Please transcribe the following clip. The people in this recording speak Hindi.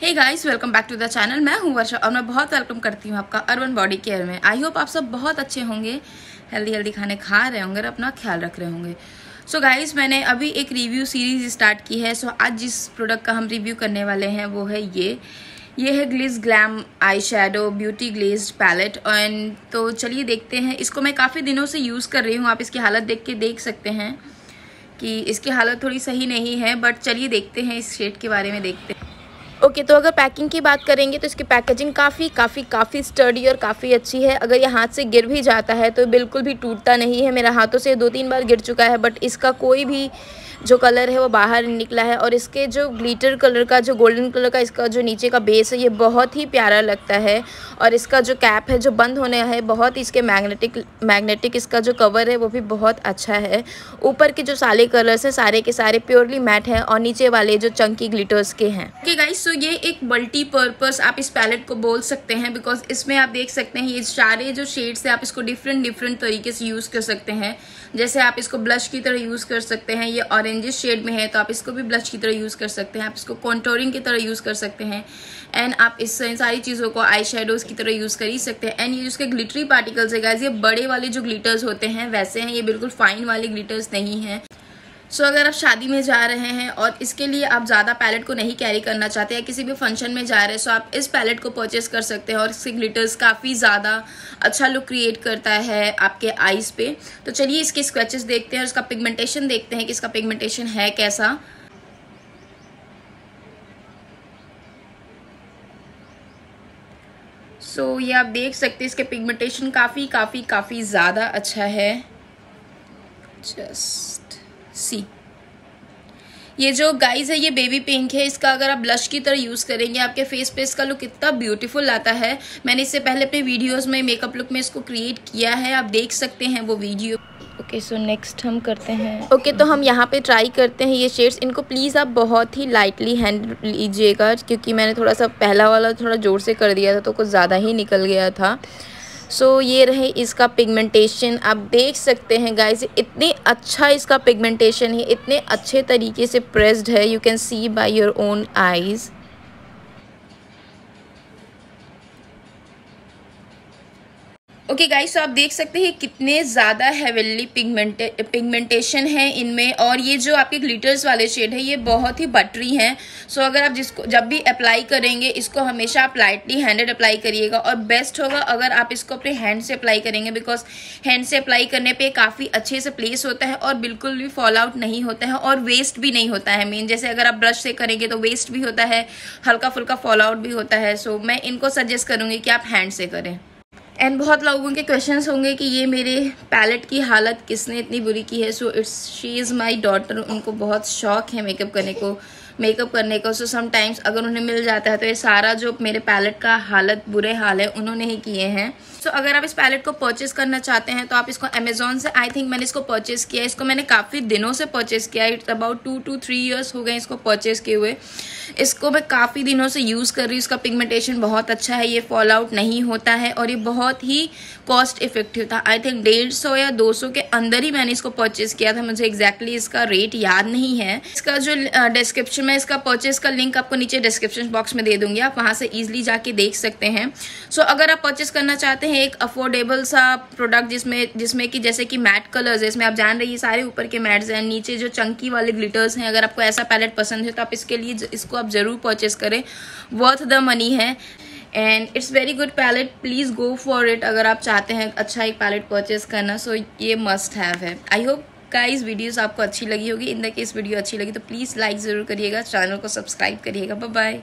Hey guys welcome back to the channel मैं हूँ वर्षा और मैं बहुत वेलकम करती हूँ आपका अर्बन बॉडी केयर में। आई होप आप सब बहुत अच्छे होंगे हेल्दी हेल्दी खाने खा रहे होंगे और अपना ख्याल रख रहे होंगे। सो so गाइस मैंने अभी एक रिव्यू सीरीज़ स्टार्ट की है। सो so आज जिस प्रोडक्ट का हम रिव्यू करने वाले हैं, वो है ये। ये है glitz glam eye shadow beauty glaze palette and तो चलिए देखते हैं। इसको मैं काफ़ी दिनों से यूज़ कर रही हूँ। आप इसकी हालत देख के देख सकते हैं कि इसकी हालत थोड़ी सही नहीं है बट चलिए देखते हैं इस शेड के बारे में देखते हैं। ओके okay, तो अगर पैकिंग की बात करेंगे तो इसकी पैकेजिंग काफ़ी काफ़ी काफ़ी स्टडी और काफ़ी अच्छी है। अगर ये हाथ से गिर भी जाता है तो बिल्कुल भी टूटता नहीं है। मेरा हाथों से दो तीन बार गिर चुका है बट इसका कोई भी जो कलर है वो बाहर निकला है और इसके जो ग्लिटर कलर का, जो गोल्डन कलर का, इसका जो नीचे का बेस है, ये बहुत ही प्यारा लगता है। और इसका जो कैप है, जो बंद होने है, बहुत इसके मैग्नेटिक मैग्नेटिक इसका जो कवर है, वो भी बहुत अच्छा है। ऊपर के जो सारे कलर्स हैं, सारे के सारे प्योरली मैट हैं और नीचे वाले जो चंकी ग्लिटर्स के हैं। ओके गाइस सो ये एक मल्टीपर्पज़ आप इस पैलेट को बोल सकते हैं बिकॉज़ इसमें आप देख सकते हैं, ये सारे जो शेड्स है, आप इसको डिफरेंट डिफरेंट तरीके से यूज़ कर सकते हैं। जैसे आप इसको ब्लश की तरह यूज़ कर सकते हैं, ये ऑरेंजिस शेड में है तो आप इसको भी ब्लश की तरह यूज़ कर सकते हैं। आप इसको कॉन्टोरिंग की तरह यूज़ कर सकते हैं। एंड आप इस सारी चीज़ों को आई शेडोज़ की तरह यूज़ कर ही सकते हैं। एंड ये उसके ग्लिटरी पार्टिकल्स है गाइज़ ये बड़े वाले जो ग्लिटर्स होते हैं, वैसे हैं, ये बिल्कुल फाइन वाले ग्लिटर्स नहीं हैं। सो so, अगर आप शादी में जा रहे हैं और इसके लिए आप ज़्यादा पैलेट को नहीं कैरी करना चाहते या किसी भी फ़ंक्शन में जा रहे हैं सो so आप इस पैलेट को परचेस कर सकते हैं और इसके ग्लिटर्स काफ़ी ज़्यादा अच्छा लुक क्रिएट करता है आपके आईज़ पे। तो चलिए इसके स्क्वेचेस देखते हैं और इसका पिगमेंटेशन देखते हैं कि इसका पिगमेंटेशन है कैसा। सो so, ये आप देख सकते हैं इसके पिगमेंटेशन काफ़ी काफ़ी काफ़ी ज़्यादा अच्छा है। Just see. ये जो गाइस है ये बेबी पिंक है इसका अगर आप ब्लश की तरह यूज़ करेंगे आपके फेस पे इसका लुक इतना ब्यूटीफुल आता है। मैंने इससे पहले अपने वीडियोस में मेकअप लुक में इसको क्रिएट किया है आप देख सकते हैं वो वीडियो ओके सो नेक्स्ट हम करते हैं। ओके okay, तो हम यहाँ पे ट्राई करते हैं ये शेड्स इनको प्लीज़ आप बहुत ही लाइटली हैंड लीजिएगा क्योंकि मैंने थोड़ा सा पहला वाला थोड़ा ज़ोर से कर दिया था तो कुछ ज़्यादा ही निकल गया था। सो so, ये रहे इसका पिगमेंटेशन आप देख सकते हैं गाइज़ इतने अच्छा इसका पिगमेंटेशन है इतने अच्छे तरीके से प्रेस्ड है। You can see by your own eyes okay guys तो आप देख सकते हैं कितने ज़्यादा हेवनली पिगमेंटे पिगमेंटेशन है इनमें। और ये जो आपके ग्लिटर्स वाले शेड है, ये बहुत ही बटरी हैं। सो अगर आप जिसको, जब भी अप्लाई करेंगे, इसको हमेशा आप लाइटली हैंडेड अप्लाई करिएगा। और बेस्ट होगा अगर आप इसको अपने हैंड से अप्लाई करेंगे बिकॉज़ हैंड से अप्लाई करने पर काफ़ी अच्छे से प्लेस होता है और बिल्कुल भी फॉल आउट नहीं होता है और वेस्ट भी नहीं होता है मेन जैसे अगर आप ब्रश से करेंगे तो वेस्ट भी होता है हल्का फुल्का फॉल आउट भी होता है। सो मैं इनको सजेस्ट करूँगी कि आप हैंड से करें। एंड बहुत लोगों के क्वेश्चंस होंगे कि ये मेरे पैलेट की हालत किसने इतनी बुरी की है? So it's she is my daughter उनको बहुत शौक है मेकअप करने को मेकअप करने को. सो समटाइम्स अगर उन्हें मिल जाता है तो ये सारा जो मेरे पैलेट का हालत बुरे हाल है उन्होंने ही किए हैं. सो so, अगर आप इस पैलेट को परचेज करना चाहते हैं तो आप इसको अमेजोन से आई थिंक मैंने इसको परचेज किया इसको मैंने काफ़ी दिनों से परचेज किया it's about two two three years हो गए इसको परचेज किए हुए. इसको मैं काफ़ी दिनों से यूज़ कर रही हूँ। इसका पिगमेंटेशन बहुत अच्छा है ये फॉल आउट नहीं होता है और ये बहुत ही कॉस्ट इफ़ेक्टिव था। आई थिंक डेढ़ सौ या दो सौ के अंदर ही मैंने इसको परचेज किया था। मुझे एग्जैक्टली exactly इसका रेट याद नहीं है। इसका जो डिस्क्रिप्शन में इसका परचेज का लिंक आपको नीचे डिस्क्रिप्शन बॉक्स में दे दूँगी। आप वहाँ से ईजिली जाके देख सकते हैं। सो so, अगर आप परचेज करना चाहते हैं एक अफोर्डेबल सा प्रोडक्ट जिसमें जिसमें कि जैसे कि मैट कलर्स है इसमें आप जान रही है सारे ऊपर के मैट्स हैं नीचे जो चंकी वाले ग्लिटर्स हैं अगर आपको ऐसा पैलेट पसंद है तो आप इसके लिए इसको आप ज़रूर परचेस करें। वर्थ द मनी है। And it's very good palette please go for it अगर आप चाहते हैं अच्छा एक पैलेट परचेस करना। सो so, ये मस्ट हैव है। आई होप गाइस वीडियोस आपको अच्छी लगी होगी। इन द केस वीडियो अच्छी लगी तो प्लीज़ लाइक ज़रूर करिएगा। चैनल को सब्सक्राइब करिएगा। Bye bye